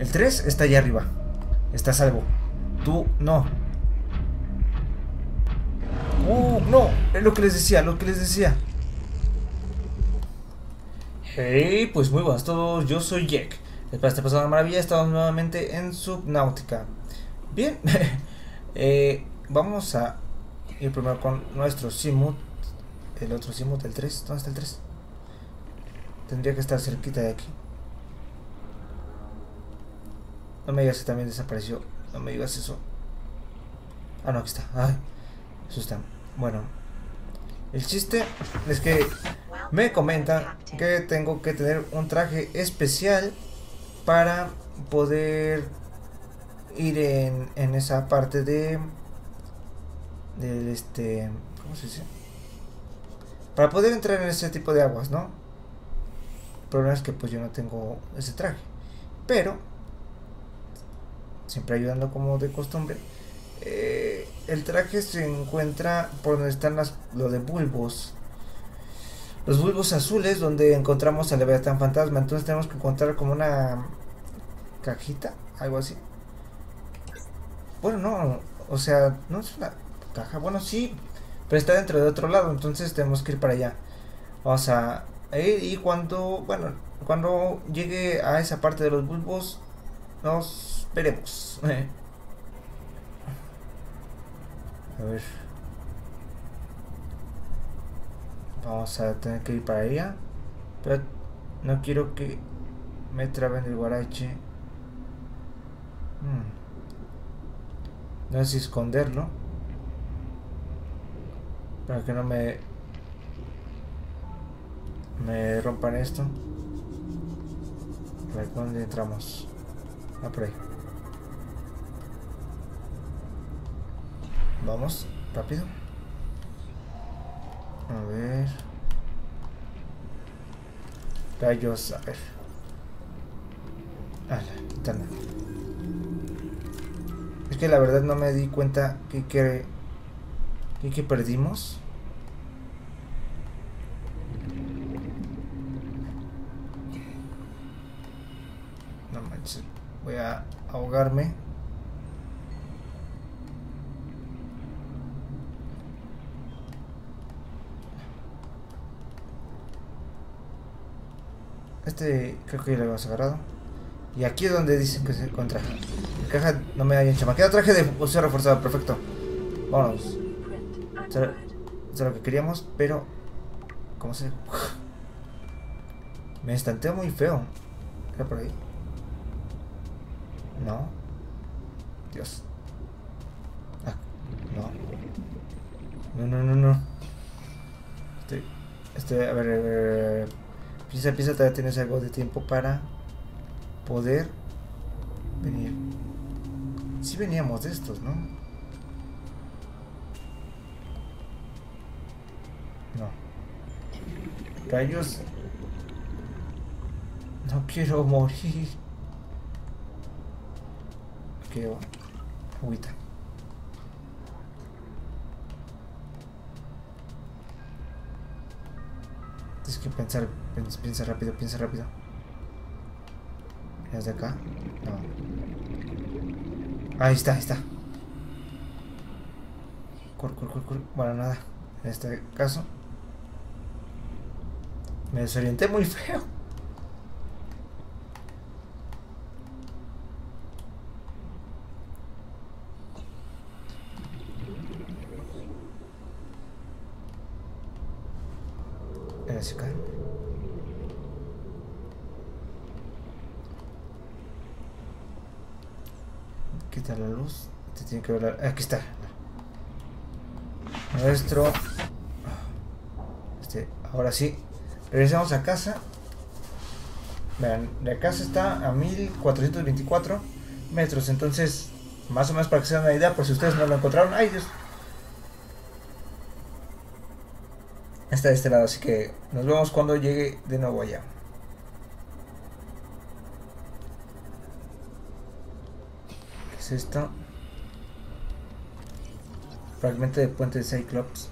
El 3 está allá arriba. Está a salvo. Tú no. Uh, no. Es lo que les decía, lo que les decía. Hey, pues muy buenas todos. Yo soy Jack. Espero estar pasando maravilla. Estamos nuevamente en Subnautica. Bien. eh, vamos a ir primero con nuestro Simut. El otro Simut, el 3. ¿Dónde está el 3? Tendría que estar cerquita de aquí. No me digas que también desapareció. No me digas eso. Ah, no, aquí está. Ay, eso está. Bueno. El chiste es que me comentan que tengo que tener un traje especial para poder ir en, en esa parte de del este ¿cómo se dice? para poder entrar en ese tipo de aguas, ¿no? El problema es que pues yo no tengo ese traje. Pero siempre ayudando como de costumbre. Eh, el traje se encuentra por donde están las, lo de bulbos. Los bulbos azules donde encontramos a Leviatán Fantasma. Entonces tenemos que encontrar como una cajita, algo así. Bueno, no, o sea, no es una caja. Bueno, sí, pero está dentro de otro lado. Entonces tenemos que ir para allá. Vamos a ir y cuando, bueno, cuando llegue a esa parte de los bulbos, nos Veremos. A ver. Vamos a tener que ir para allá. Pero no quiero que me traben el guarache. Hmm. No sé si esconderlo. Para que no me... Me rompan esto. A ver, ¿dónde entramos? Ah, por ahí. Vamos, rápido. A ver. Rayos, a ver. Ah, Es que la verdad no me di cuenta que que, que, que perdimos. No manches. Voy a ahogarme. Este creo que ya lo habíamos agarrado. Y aquí es donde dicen que se encuentra. La caja no me da bien chama. Queda traje de posición reforzado, perfecto. Vámonos. Eso es lo que queríamos, pero... ¿Cómo se...? me estanteo muy feo. Era por ahí. No. Dios. Ah, no. No, no, no, no. Este... Este, a ver, a ver, Piensa, piensa, todavía tienes algo de tiempo para poder venir. Si sí veníamos de estos, ¿no? No. Rayos. No quiero morir. Que agüita. Tienes que pensar Piensa, rápido, piensa rápido. ¿Es de acá? No. Ahí está, ahí está. Cur, cur, cur, cur. Bueno, nada. En este caso. Me desorienté muy feo. Quita la luz. Te tiene que ver Aquí está. Nuestro. Este, ahora sí. Regresamos a casa. Vean, la casa está a 1424 metros. Entonces, más o menos para que se den una idea, por si ustedes no lo encontraron. ¡Ay, Dios! Está de este lado, así que nos vemos cuando llegue de nuevo allá. esto? Fragmento de puente de Cyclops.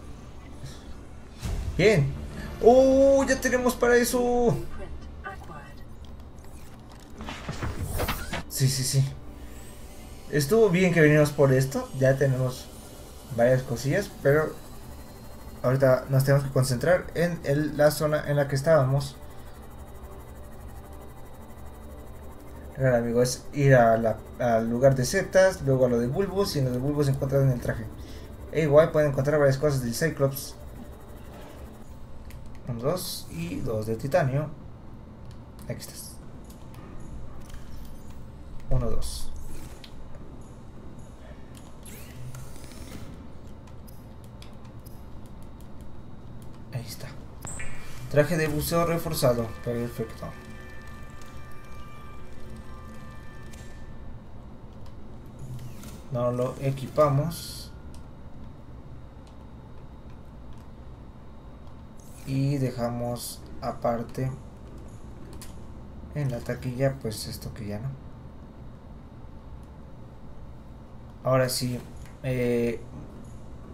Bien. ¡Oh! Ya tenemos para eso. Sí, sí, sí. Estuvo bien que vinimos por esto. Ya tenemos varias cosillas, pero ahorita nos tenemos que concentrar en el- la zona en la que estábamos. Ahora, amigo, es ir al lugar de setas, luego a lo de bulbos y en lo de bulbos encuentran el traje. E igual pueden encontrar varias cosas del Cyclops. Un, dos y dos de titanio. Aquí estás. Uno, dos. Ahí está. Traje de buceo reforzado. Perfecto. No lo equipamos. Y dejamos aparte en la taquilla pues esto que ya no. Ahora sí, eh,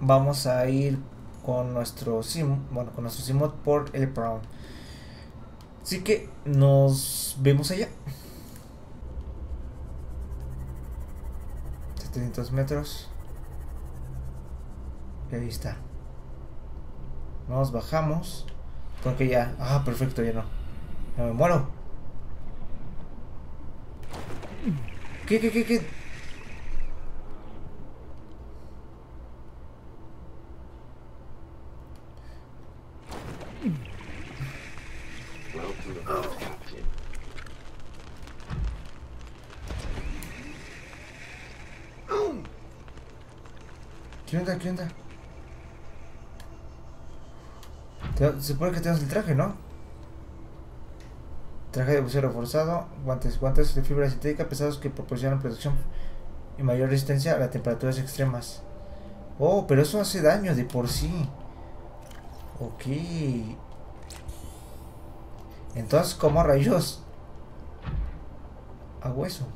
vamos a ir con nuestro sim, bueno, con nuestro simod por el Brown. Así que nos vemos allá. 700 metros. Y ahí está. Nos bajamos. Porque ya. Ah, perfecto, ya no. No me muero. ¿Qué, qué, qué, qué? Se supone que tenemos el traje, ¿no? Traje de buceo reforzado, guantes, guantes de fibra sintética pesados que proporcionan protección y mayor resistencia a las temperaturas extremas. Oh, pero eso hace daño de por sí. Ok. Entonces, ¿cómo rayos? Hago eso.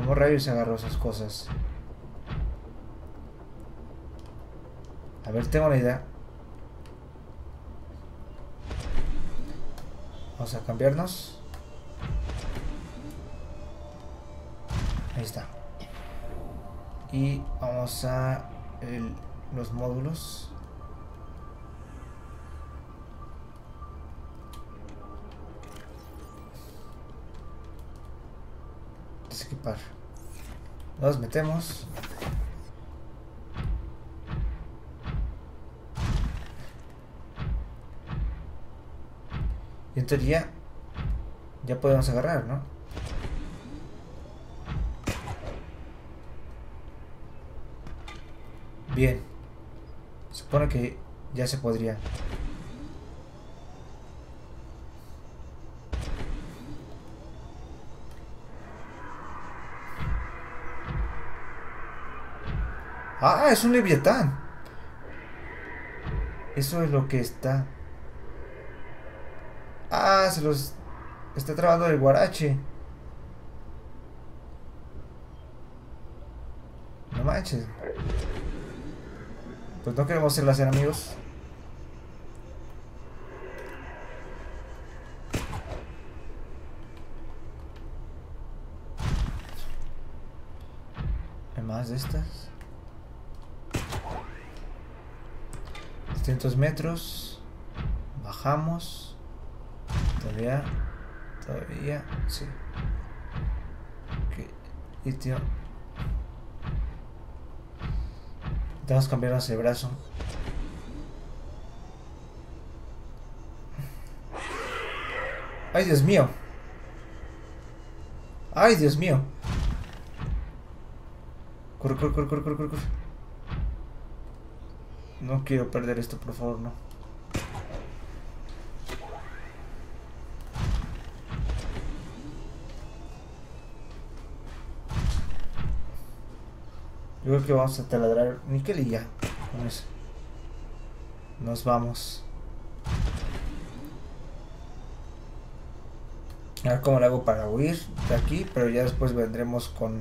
¿Cómo rayos agarró esas cosas? A ver, tengo una idea. Vamos a cambiarnos. Ahí está. Y vamos a el- los módulos. Nos metemos. Y en teoría ya podemos agarrar, ¿no? Bien. Supone que ya se podría. Ah, es un leviatán. Eso es lo que está. Ah, se los está trabando el guarache. No manches. Pues no queremos ser las enemigos. Hay más de estas. 300 metros. Bajamos. Todavía. Todavía. Sí. Ok. Tenemos que cambiarnos el brazo. Ay, Dios mío. Ay, Dios mío. Corre, corre, corre, corre, corre, corre. No quiero perder esto, por favor, no. Yo creo que vamos a taladrar níquel y ya. Con. Nos vamos. A ver cómo lo hago para huir de aquí, pero ya después vendremos con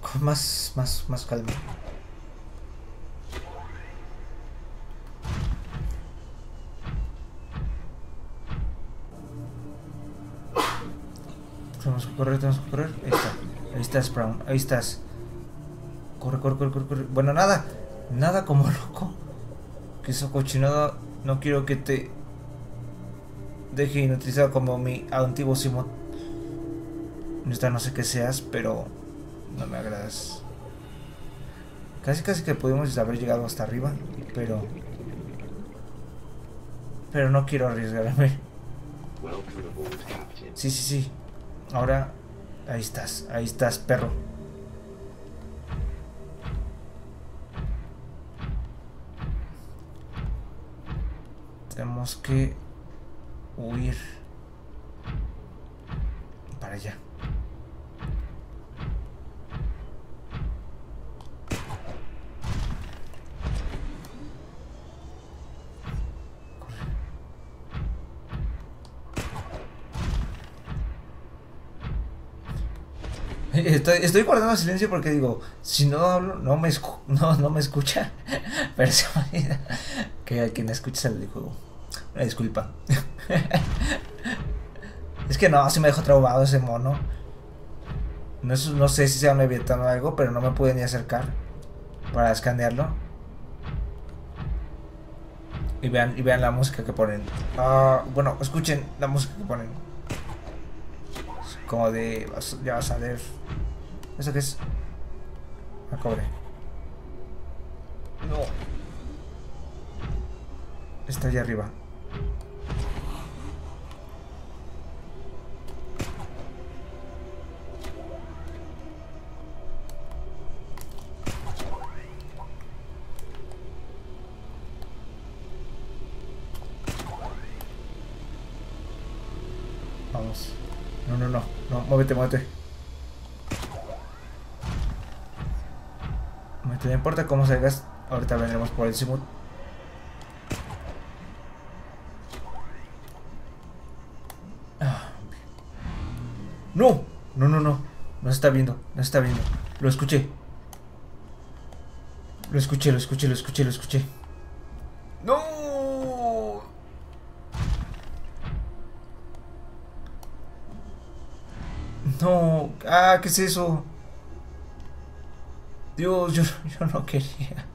con más más más calma. Que correr, tenemos que correr. Ahí está. Ahí estás, Brown. Ahí estás. Corre, corre, corre, corre, corre. Bueno, nada. Nada como loco. Que esa cochinada no quiero que te deje inutilizado como mi antiguo Simón. Neta, no sé qué seas, pero no me agradas. Casi casi que pudimos haber llegado hasta arriba, pero... Pero no quiero arriesgarme. Sí, sí, sí. Ahora, ahí estás, ahí estás, perro. Tenemos que huir para allá. Estoy, estoy guardando silencio porque digo, si no no me, escu- no, no me escucha. Pero se que a quien escucha el juego. Una disculpa. es que no, se me dejó traubado ese mono. No, no sé si sea un leviatán o algo, pero no me pude ni acercar para escanearlo. Y vean, y vean la música que ponen. Ah, bueno, escuchen la música que ponen. Como de. vas- Ya vas a ver. ¿Eso qué es? A cobre. No. Está allá arriba. Muévete. Muévete, no importa cómo salgas. Ahorita vendremos por el simut. Ah. No, no, no, no. No está viendo, no está viendo. Lo escuché. Lo escuché, lo escuché, lo escuché, lo escuché. No. Ah, ¿qué es eso? Dios, yo, yo no quería.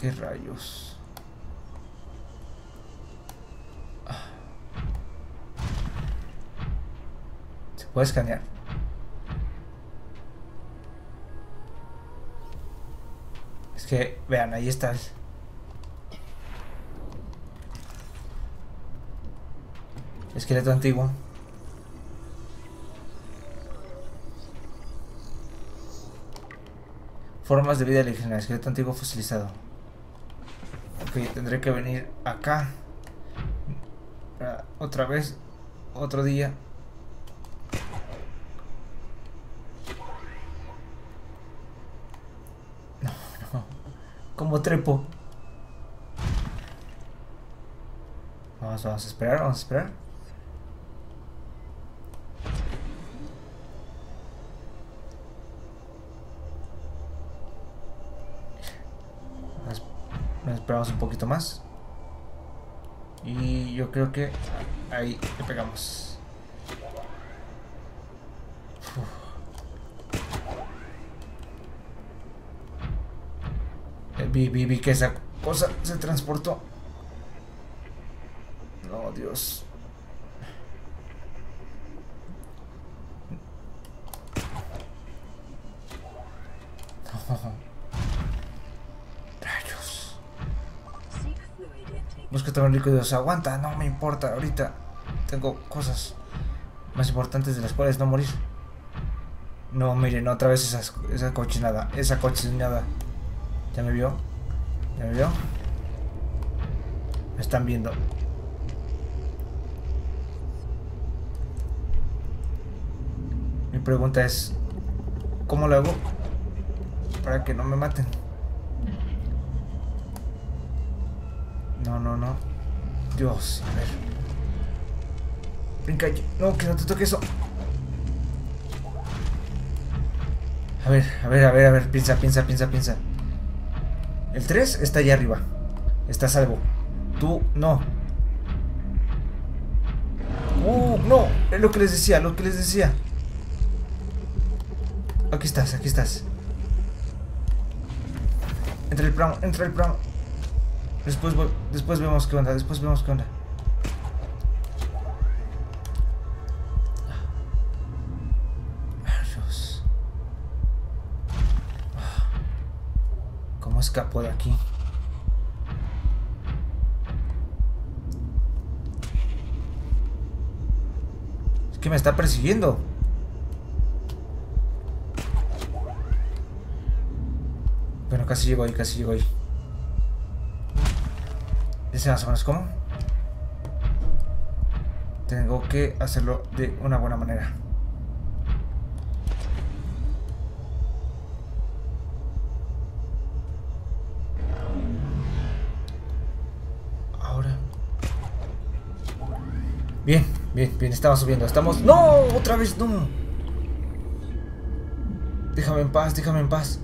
¿Qué rayos? Ah. ¿Se puede escanear? Es que, vean, ahí está. el- Esqueleto antiguo. Formas de vida alienígena. Esqueleto antiguo fosilizado. Ok, tendré que venir acá. Otra vez. Otro día. No, no. Como trepo. Vamos, vamos a esperar, vamos a esperar. Nos esperamos un poquito más. Y yo creo que ahí le pegamos. Vi, vi, que esa cosa se transportó. No, Dios. Rayos. Busca tomar líquidos. Aguanta, no me importa. Ahorita tengo cosas más importantes de las cuales no morir. No, miren, otra vez esa cochinada. Esa cochinada. ¿Ya me vio? ¿Ya vio? Me están viendo. Mi pregunta es: ¿Cómo lo hago para que no me maten? No, no, no. Dios, a ver. Brinca. No, que no te toque eso. A ver, a ver, a ver, a ver. Piensa, piensa, piensa, piensa. El 3 está allá arriba. Está a salvo. Tú no. Uh, no. Es lo que les decía, lo que les decía. Aquí estás, aquí estás. Entra el prom, entra el prom. Después, después vemos qué onda, después vemos qué onda. ¿Cómo escapo de aquí? Es que me está persiguiendo. Bueno, casi llego ahí, casi llego ahí. Sé más o menos cómo. Tengo que hacerlo de una buena manera. Ahora. Bien, bien, bien, estamos subiendo. Estamos. ¡No! ¡Otra vez no! Déjame en paz, déjame en paz.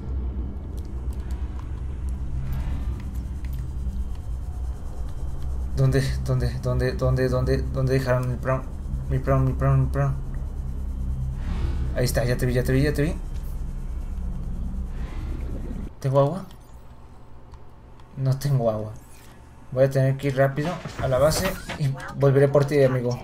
¿Dónde, dónde, dónde, dónde, dónde, dónde dejaron mi prom? Mi prom, mi prom, mi prom. Ahí está, ya te vi, ya te vi, ya te vi. ¿Tengo agua? No tengo agua. Voy a tener que ir rápido a la base y volveré por ti, amigo.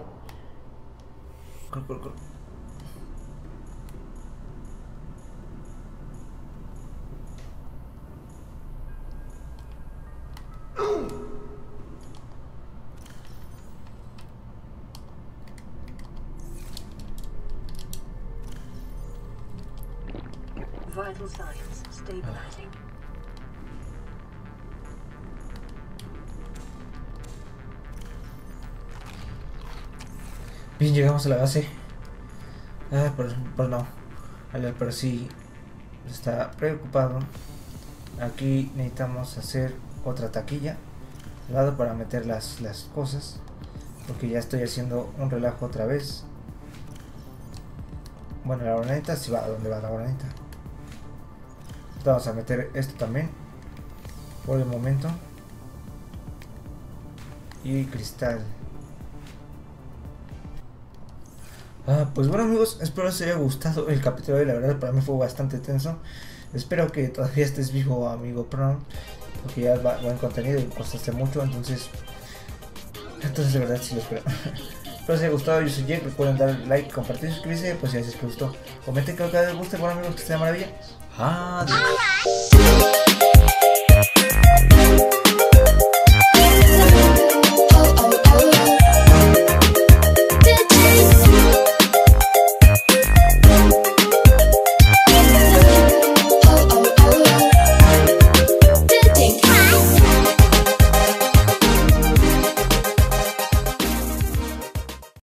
Vital signs stabilizing. Bien, llegamos a la base. Ah, pero, pero no. Pero sí está preocupado. Aquí necesitamos hacer otra taquilla al lado para meter las, las cosas. Porque ya estoy haciendo un relajo otra vez. Bueno, la horneta sí va a donde va la horneta. Vamos a meter esto también. Por el momento. Y cristal. Ah, pues bueno amigos, espero les haya gustado el capítulo de hoy, la verdad para mí fue bastante tenso. Espero que todavía estés vivo amigo Prom, porque ya va buen contenido y costaste mucho, entonces... Entonces de verdad sí lo espero. espero les haya gustado, yo soy Jake, recuerden dar like, compartir, suscribirse, pues si les gustó. Comenten que les guste, bueno amigos, que estén de maravilla. Adiós.